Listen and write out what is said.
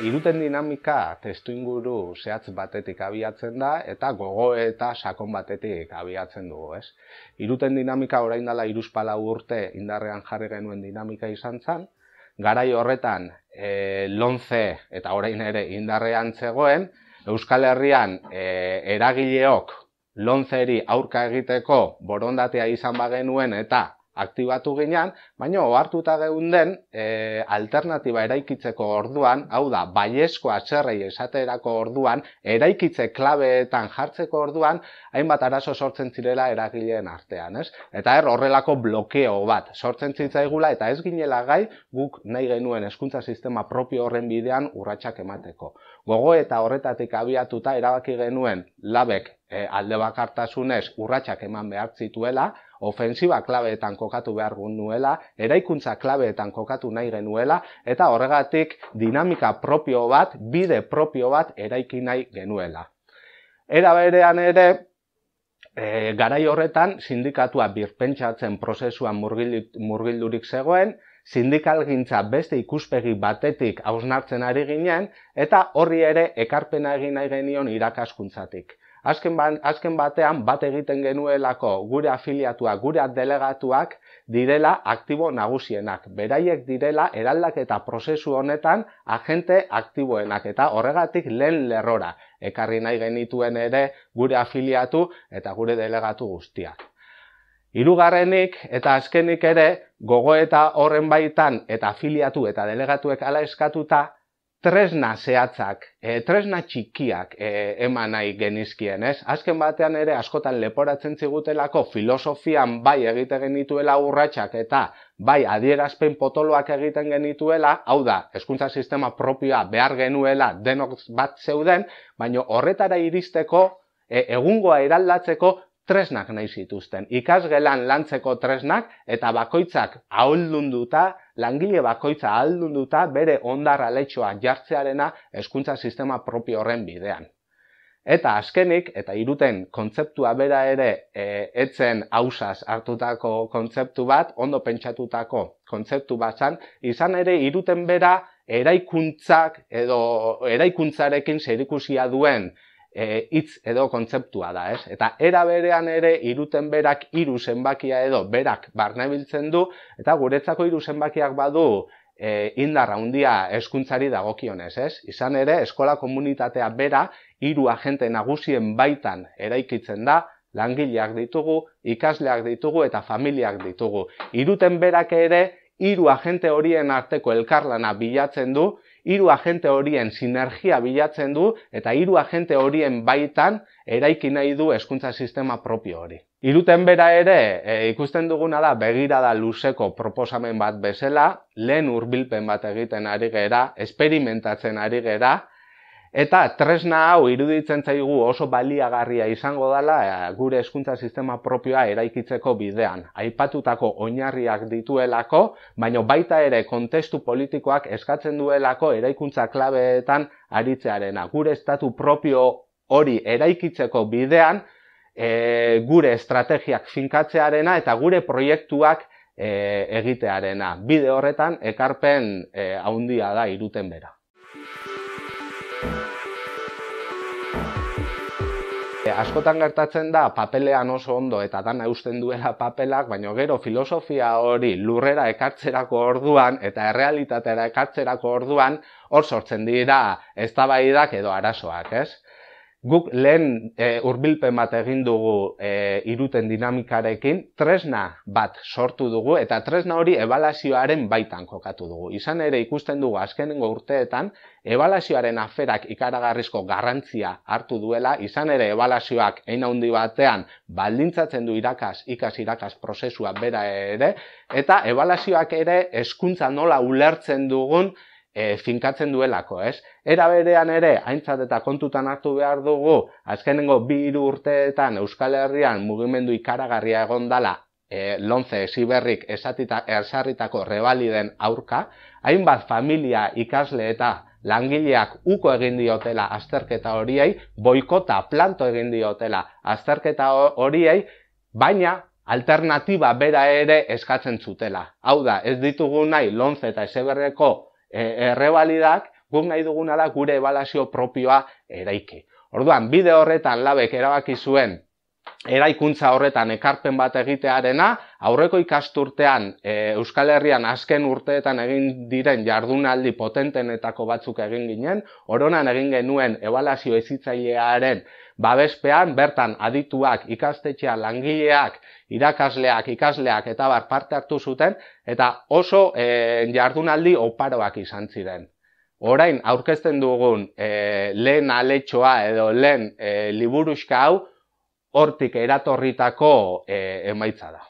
iruten dinamika testu inguru zehatz batetik abiatzen da eta gogo eta sakon batetik abiatzen dugu, ez? Iruten dinamika orain dela iruzpala urte indarrean jarri genuen dinamika izan zen, garai horretan e, lonze eta orain ere indarrean zegoen, Euskal Herrian e, eragileok lonzeri aurka egiteko borondatea izan bagenuen eta aktibatu ginean, baina ohartuta geunden e, alternatiba eraikitzeko orduan, hau da, baiesko atxerrei esaterako orduan, eraikitze klabeetan jartzeko orduan, hainbat arazo sortzen zirela eragileen artean, ez? Eta er horrelako blokeo bat sortzen zitzaigula eta ez ginela gai guk nahi genuen hezkuntza sistema propio horren bidean urratsak emateko. Gogo eta horretatik abiatuta erabaki genuen labek e, alde bakartasunez urratsak eman behar zituela, ofensiba klabeetan kokatu behar nuela, eraikuntza klabeetan kokatu nahi genuela, eta horregatik dinamika propio bat, bide propio bat eraiki nahi genuela. Era berean ere, e, garai horretan sindikatua birpentsatzen prozesuan murgildurik zegoen, sindikalgintza beste ikuspegi batetik hausnartzen ari ginen, eta horri ere ekarpena egin nahi genion irakaskuntzatik azken, ba, azken batean bat egiten genuelako gure afiliatuak, gure delegatuak direla aktibo nagusienak. Beraiek direla eraldaketa prozesu honetan agente aktiboenak eta horregatik lehen lerrora ekarri nahi genituen ere gure afiliatu eta gure delegatu guztiak. Hirugarrenik eta azkenik ere gogo eta horren baitan eta afiliatu eta delegatuek ala eskatuta tresna zehatzak, e, tresna txikiak e, eman nahi genizkien, ez? Azken batean ere askotan leporatzen zigutelako filosofian bai egite genituela urratsak eta bai adierazpen potoloak egiten genituela, hau da, hezkuntza sistema propioa behar genuela denok bat zeuden, baino horretara iristeko e, egungoa eraldatzeko tresnak nahi zituzten. Ikasgelan lantzeko tresnak eta bakoitzak ahuldunduta, langile bakoitza ahuldunduta bere ondarra leitxoa jartzearena hezkuntza sistema propio horren bidean. Eta azkenik, eta iruten kontzeptua bera ere e, etzen hausaz hartutako kontzeptu bat, ondo pentsatutako kontzeptu bat zan, izan ere iruten bera eraikuntzak edo eraikuntzarekin zerikusia duen e, hitz edo kontzeptua da, ez? Eta era berean ere iruten berak hiru zenbakia edo berak barnebiltzen du eta guretzako hiru zenbakiak badu e, indarra handia hezkuntzari dagokionez, ez? Izan ere eskola komunitatea bera hiru agente nagusien baitan eraikitzen da, langileak ditugu, ikasleak ditugu eta familiak ditugu. Iruten berak ere hiru agente horien arteko elkarlana bilatzen du, hiru agente horien sinergia bilatzen du eta hiru agente horien baitan eraiki nahi du hezkuntza sistema propio hori. Iruten bera ere e, ikusten duguna da begirada luzeko proposamen bat bezala, lehen hurbilpen bat egiten ari gera, esperimentatzen ari gera, Eta tresna hau iruditzen zaigu oso baliagarria izango dela eh, gure hezkuntza sistema propioa eraikitzeko bidean. Aipatutako oinarriak dituelako, baino baita ere kontestu politikoak eskatzen duelako eraikuntza klabeetan aritzearena. Gure estatu propio hori eraikitzeko bidean, e, gure estrategiak finkatzearena eta gure proiektuak e, egitearena. Bide horretan ekarpen e, haundia da iruten bera. E, askotan gertatzen da papelean oso ondo eta dana eusten duela papelak, baina gero filosofia hori lurrera ekartzerako orduan eta errealitatera ekartzerako orduan hor sortzen dira eztabaidak edo arazoak, ez? Guk lehen e, urbilpen bat egin dugu e, iruten dinamikarekin, tresna bat sortu dugu eta tresna hori ebalazioaren baitan kokatu dugu. Izan ere ikusten dugu azkenengo urteetan, ebalazioaren aferak ikaragarrizko garrantzia hartu duela, izan ere ebalazioak ein handi batean baldintzatzen du irakas, ikas irakas prozesua bera ere, eta ebalazioak ere hezkuntza nola ulertzen dugun e, finkatzen duelako, ez? Era berean ere, aintzat eta kontutan hartu behar dugu, azkenengo bi hiru urteetan Euskal Herrian mugimendu ikaragarria egon dala e, lonze esiberrik esatita ersarritako rebaliden aurka, hainbat familia ikasle eta langileak uko egin diotela azterketa horiei, boikota planto egin diotela azterketa horiei, baina alternatiba bera ere eskatzen zutela. Hau da, ez ditugu nahi lonze eta eseberreko e, errebalidak, guk nahi duguna da gure ebalazio propioa eraiki. Orduan, bide horretan labek erabaki zuen eraikuntza horretan ekarpen bat egitearena, aurreko ikasturtean e, Euskal Herrian azken urteetan egin diren jardunaldi potentenetako batzuk egin ginen, oronan egin genuen ebalazio ezitzailearen babespean, bertan adituak, ikastetxea, langileak, irakasleak, ikasleak eta bar parte hartu zuten, eta oso e, jardunaldi oparoak izan ziren. Orain, aurkezten dugun e, lehen aletxoa edo lehen e, liburuska hau, hortik eratorritako e, emaitza da.